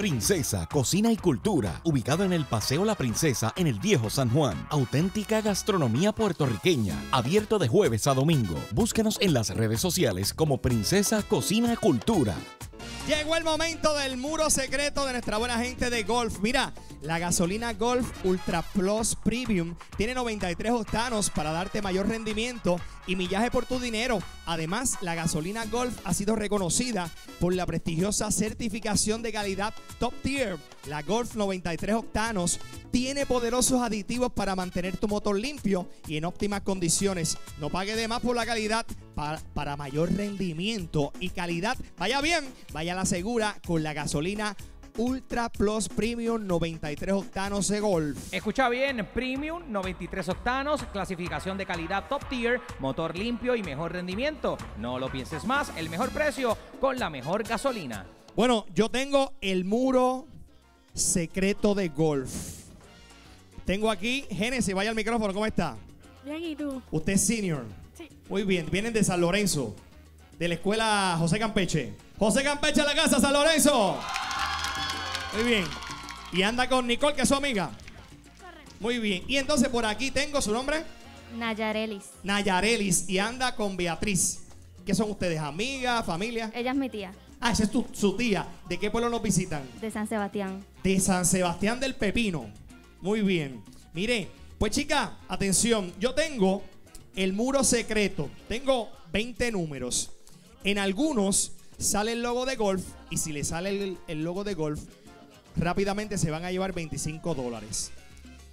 Princesa, Cocina y Cultura, ubicado en el Paseo La Princesa en el Viejo San Juan. Auténtica gastronomía puertorriqueña, abierto de jueves a domingo. Búscanos en las redes sociales como Princesa, Cocina Cultura. Llegó el momento del muro secreto de nuestra buena gente de Golf. Mira, la gasolina Golf Ultra Plus Premium tiene 93 octanos para darte mayor rendimiento y millaje por tu dinero. Además, la gasolina Golf ha sido reconocida por la prestigiosa certificación de calidad Top Tier. La Golf 93 octanos tiene poderosos aditivos para mantener tu motor limpio y en óptimas condiciones. No pague de más por la calidad para, para mayor rendimiento y calidad. Vaya bien, vaya la segura con la gasolina Ultra Plus Premium 93 octanos de Golf. Escucha bien, Premium 93 octanos, clasificación de calidad top tier, motor limpio y mejor rendimiento. No lo pienses más, el mejor precio con la mejor gasolina. Bueno, yo tengo el muro secreto de Golf. Tengo aquí, Génesis, vaya al micrófono, ¿cómo está? Bien, ¿y tú? Usted es senior. Sí. Muy bien, vienen de San Lorenzo, de la escuela José Campeche. José Campeche a la casa, San Lorenzo. Muy bien. Y anda con Nicole, que es su amiga. Muy bien. Y entonces por aquí tengo su nombre, Nayarelis. Nayarelis, y anda con Beatriz. ¿Qué son ustedes? ¿Amigas, familia? Ella es mi tía, Ah, esa es tu- su tía. ¿De qué pueblo nos visitan? de San Sebastián. De San Sebastián del Pepino. Muy bien. Mire, pues chica, atención. Yo tengo el muro secreto. Tengo 20 números. En algunos sale el logo de golf. Y si le sale el, el logo de golf, rápidamente se van a llevar 25 dólares.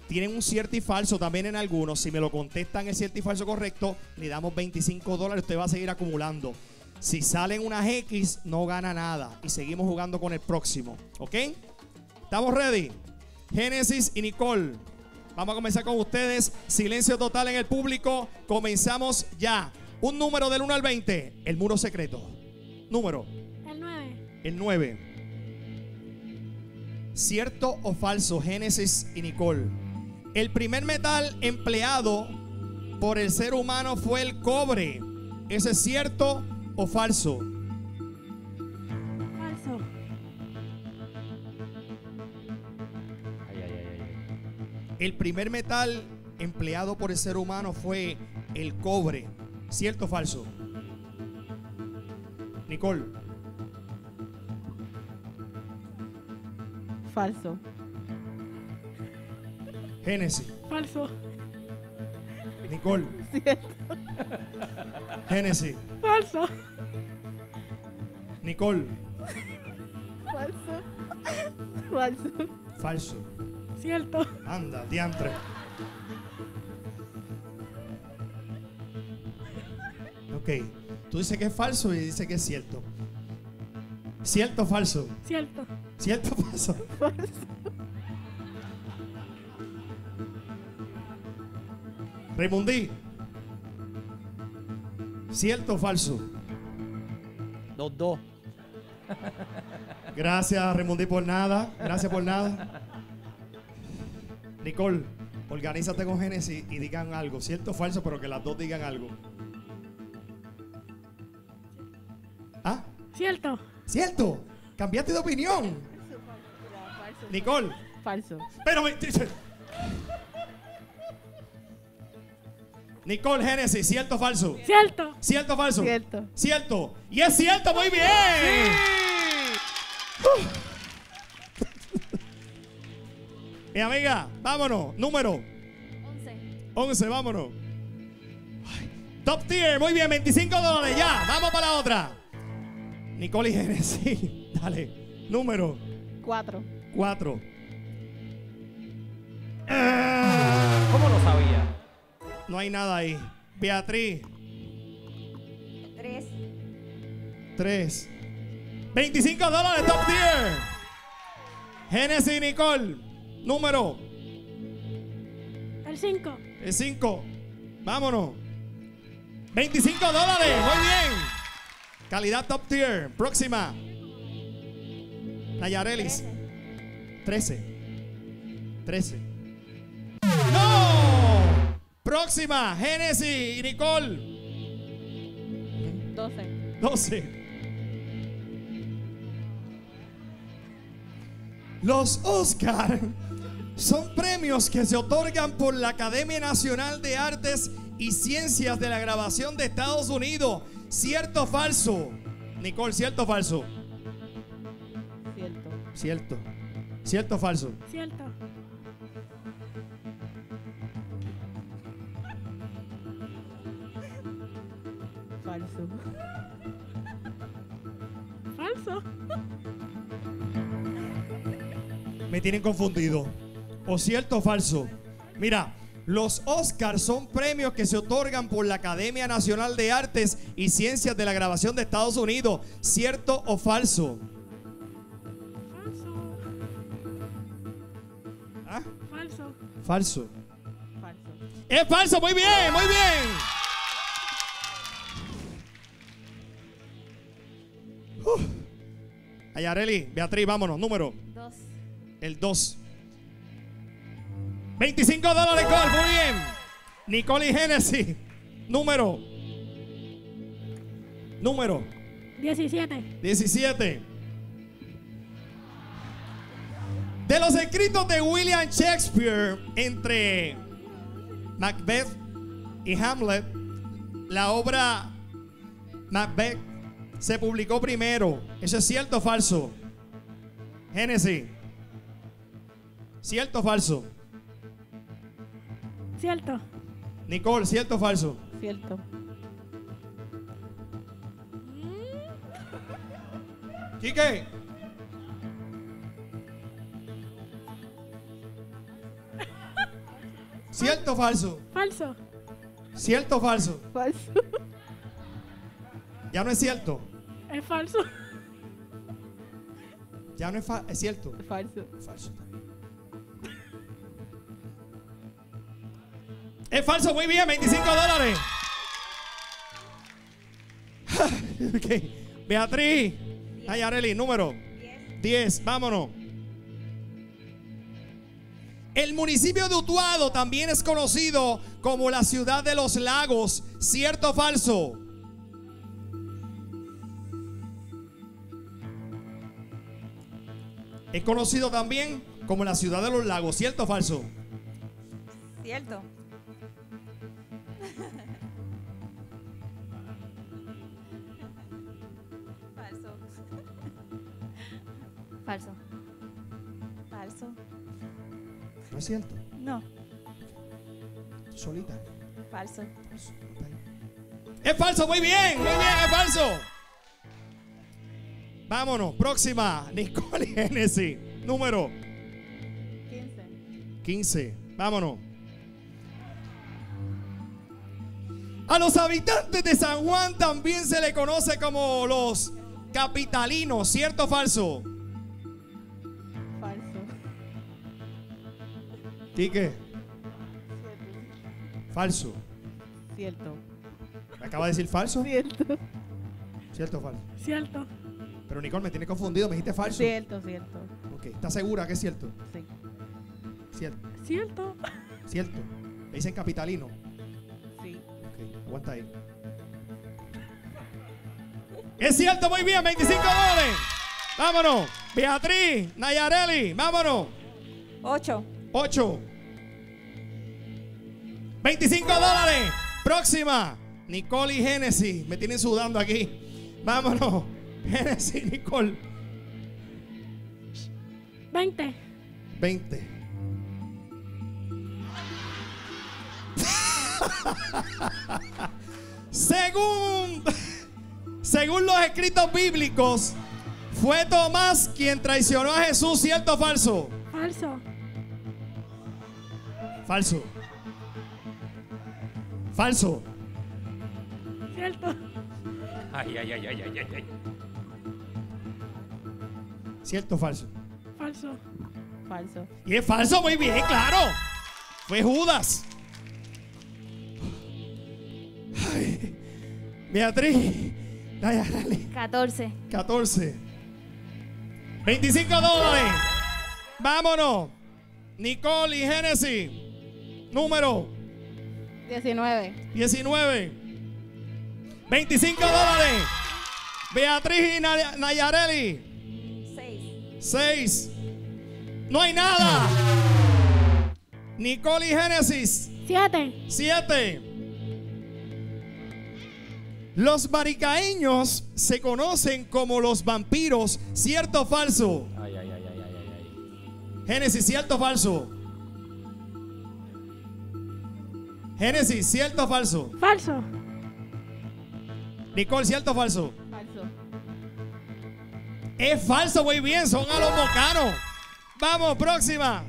Tienen un cierto y falso también en algunos. Si me lo contestan el cierto y falso correcto, le damos 25 dólares. Usted va a seguir acumulando. Si salen unas X, no gana nada. Y seguimos jugando con el próximo. ¿Ok? ¿Estamos ready? Génesis y Nicole. Vamos a comenzar con ustedes. Silencio total en el público. Comenzamos ya. Un número del 1 al 20. El muro secreto. Número. El 9. El 9. ¿Cierto o falso, Génesis y Nicole? El primer metal empleado por el ser humano fue el cobre. ¿Eso es cierto o falso? Falso. El primer metal empleado por el ser humano fue el cobre. ¿Cierto o falso? Nicole. Falso. Génesis. Falso. Nicole. Génesis. Falso. Nicole. Falso. Falso. Falso. Cierto. Anda, diantre. Ok. Tú dices que es falso y dice que es cierto. ¿Cierto o falso? Cierto. ¿Cierto o falso? Raymondí. ¿Cierto o falso? Dos, dos. Gracias, Raymondí, por nada. Gracias por nada. Nicole, organízate con Génesis y digan algo. Cierto o falso, pero que las dos digan algo. ¿Ah? Cierto. ¿Cierto? Cambiaste de opinión. Nicole, Falso. pero me... Nicole, Génesis, ¿cierto o falso? Cierto. ¿Cierto o falso? Cierto. Cierto. Y es cierto, muy bien. Mi amiga, vámonos. Número 11. 11, vámonos. Ay, Top tier, muy bien, 25 dólares, ya. Vamos para la otra. Nicole y Genesis, dale. Número Cuatro. 4. ¿Cómo lo sabía? No hay nada ahí. Beatriz, 3. 3. 25 dólares, top tier. Genesis y Nicole, número El 5. El 5. Vámonos. 25 dólares. Muy bien. Calidad top tier. Próxima. Nayarelis. 13. 13. ¡No! Próxima. Genesis y Nicole. Doce. 12. Los Oscar son premios que se otorgan por la Academia Nacional de Artes y Ciencias de la Grabación de Estados Unidos. ¿Cierto o falso? Nicole, ¿cierto o falso? Cierto. Cierto. ¿Cierto o falso? Cierto. Falso. Falso. Me tienen confundido. ¿O cierto o falso? Mira, los Oscars son premios que se otorgan por la Academia Nacional de Artes y Ciencias de la Grabación de Estados Unidos. ¿Cierto o? Falso. Falso. Falso. Falso. Es falso, muy bien, muy bien. Uf. Ayareli, Beatriz, vámonos, número. Dos. El 2. 25 dólares, Nicole, muy bien. Nicole y Genesis, número. Número 17. 17. De los escritos de William Shakespeare entre Macbeth y Hamlet, la obra Macbeth se publicó primero. ¿Eso es cierto o falso? Génesis. ¿Cierto o falso? Cierto. Nicole, ¿cierto o falso? Cierto. Quique. ¿Cierto o falso? Falso. ¿Cierto o falso? Falso. Ya no es cierto. Es falso. Ya no es, fa- es cierto. Falso. Falso. Es falso, muy bien, 25 dólares. ok. Beatriz. Ay, Areli, número 10. Vámonos. El municipio de Utuado también es conocido como la ciudad de los lagos. ¿Cierto o falso? Es conocido también como la ciudad de los lagos. ¿Cierto o falso? Cierto. Falso. Falso. No es cierto. No. Solita. Falso. Es falso, muy bien, muy bien, es falso. Vámonos, próxima. Nicole Genesis. Número 15. 15. Vámonos. A los habitantes de San Juan también se le conoce como los capitalinos, ¿cierto o? Falso. Quique, falso. Cierto. ¿Me acaba de decir falso? Cierto. ¿Cierto o falso? Cierto. Pero Nicole, me tiene confundido, me dijiste falso. Cierto, cierto. Ok, ¿estás segura que es cierto? Sí. Cierto. Cierto. Cierto. Me dicen capitalino. Sí. Ok, aguanta ahí. Es cierto, muy bien, 25 dólares. Vámonos. Beatriz, Nayareli, vámonos. Ocho. 8. 25 dólares. Próxima. Nicole y Genesis. Me tienen sudando aquí. Vámonos. Genesis, Nicole. 20. 20. según, según los escritos bíblicos, fue Tomás quien traicionó a Jesús, ¿cierto o falso? Falso. Falso. Falso. Cierto. Ay, ay, ay, ay, ay, ay, ay. ¿Cierto o falso? Falso. Falso. Y es falso, muy bien, claro. Fue Judas. Ay, Beatriz. Nayareli. 14. 14. 25 dólares. Vámonos. Nicole y Genesis. Número 19. 19. 25 dólares. Beatriz y Nay- Nayareli. Seis. 6. No hay nada. Nicole y Génesis. Siete. 7. Los maricaeños se conocen como los vampiros, ¿cierto o falso? Ay, ay, ay, ay, ay, ay, ay. Génesis, ¿cierto o falso? Génesis, ¿cierto o falso? Falso. Nicole, ¿cierto o falso? Falso. Es falso, muy bien, son a los mocanos. Vamos, próxima.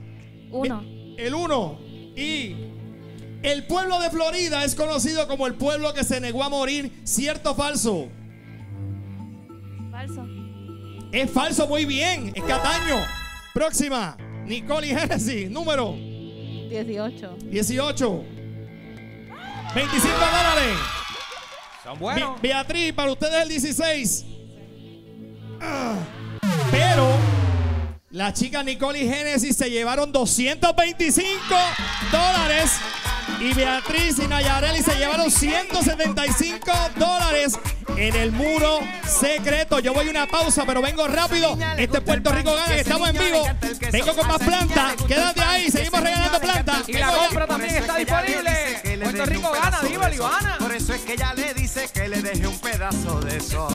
Uno. El 1. Y el pueblo de Florida es conocido como el pueblo que se negó a morir, ¿cierto o falso? Falso. Es falso, muy bien. Es Cataño. Próxima. Nicole y Genesis. Número 18. 18. 25 dólares. Son Be- buenos. Beatriz, para ustedes el 16. Ah. Pero las chicas Nicole y Genesis se llevaron 225 dólares. Y Beatriz y Nayareli se llevaron 175 dólares en el muro secreto. Yo voy a una pausa, pero vengo rápido. Este es Puerto Rico Gana, que estamos en vivo. Vengo con más planta. Quédate ahí, seguimos regalando planta. Y la compra también está disponible. Puerto Rico gana, dímelo, Ivana. Por eso es que ella le dice que le deje un pedazo de eso.